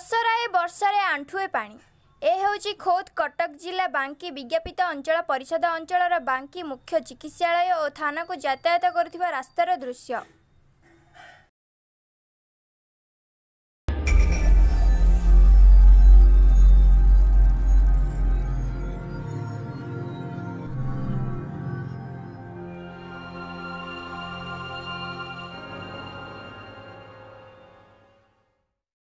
ଦଶରାଏ ବର୍ଷାରେ ଆଣ୍ଠୁଏ ପାଣି। ଏ ହେଉଛି ଖୋଦ୍ କଟକ ଜିଲ୍ଲା ବାଙ୍କି ବିଜ୍ଞାପିତ ଅଞ୍ଚଳ ପରିଷଦ ଅଞ୍ଚଳର ବାଙ୍କି ମୁଖ୍ୟ ଚିକିତ୍ସାଳୟ ଓ ଥାନାକୁ ଯାତାୟାତ କରୁଥିବା ରାସ୍ତାର ଦୃଶ୍ୟ।